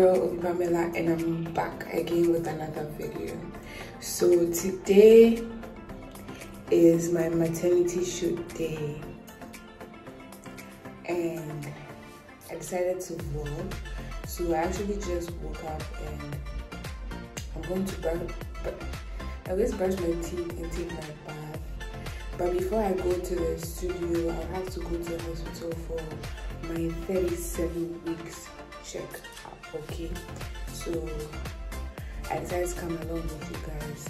girl Pamela and I'm back again with another video. So today is my maternity shoot day. And I decided to vlog. So I actually just woke up and I'm going to brush I always brush my teeth and take my bath. But before I go to the studio I'll have to go to the hospital for my 37 weeks check okay so I decided to come along with you guys.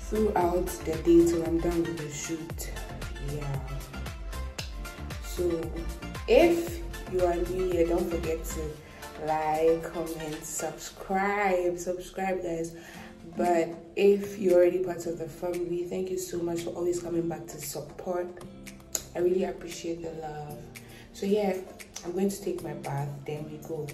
Throughout the day till I'm done with the shoot yeah. So if you are new here don't forget to like comment subscribe subscribe guys. But if you're already part of the family thank you so much for always coming back to support. I really appreciate the love. So yeah i'm going to take my bath then we go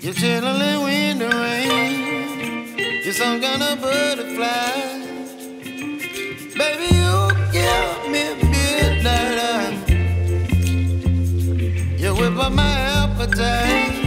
You're chilling when the rain. You're some kind of butterfly. Baby, you give me midnight. You whip up my appetite.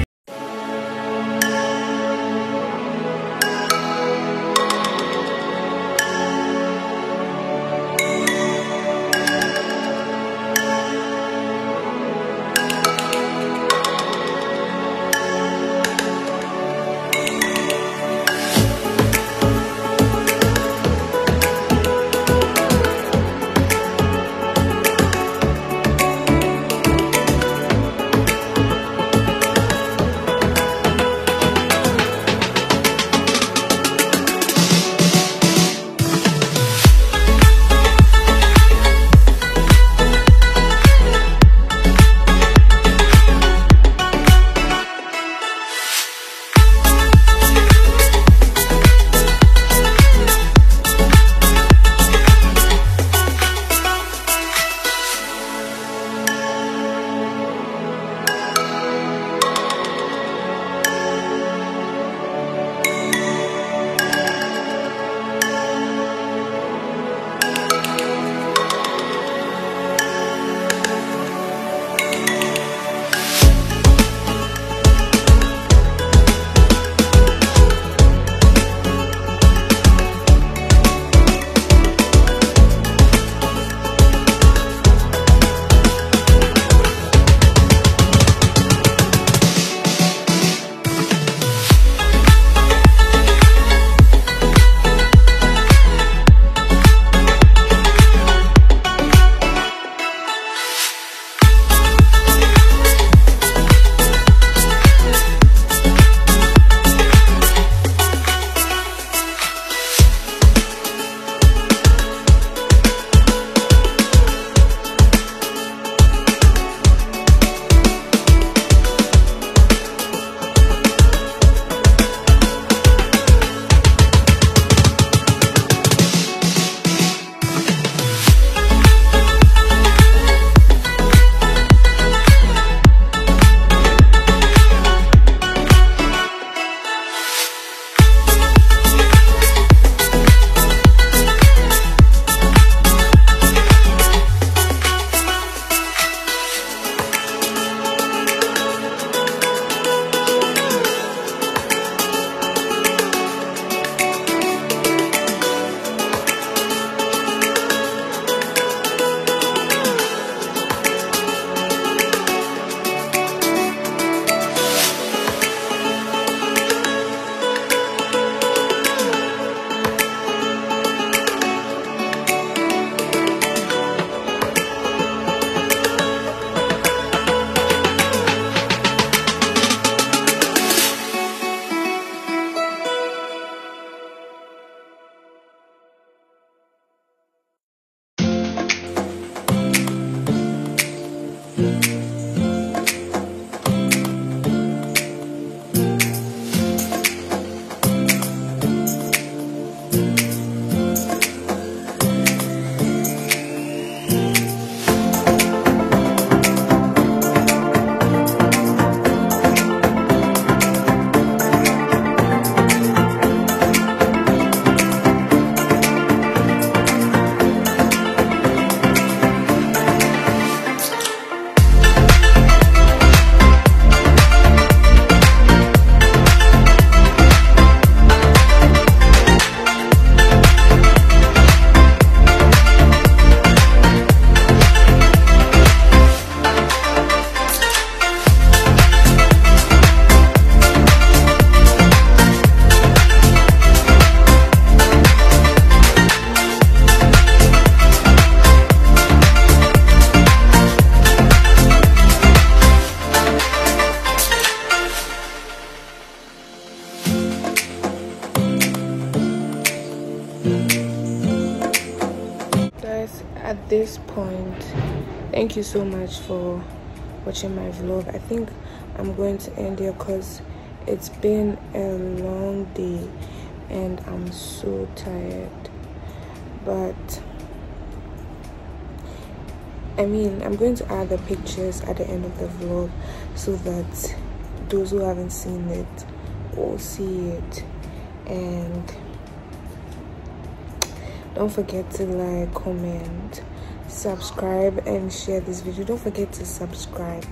Point. Thank you so much for watching my vlog. I think i'm going to end here because it's been a long day and i'm so tired. But i mean i'm going to add the pictures at the end of the vlog so that those who haven't seen it will see it. And don't forget to like comment subscribe and share this video. Don't forget to subscribe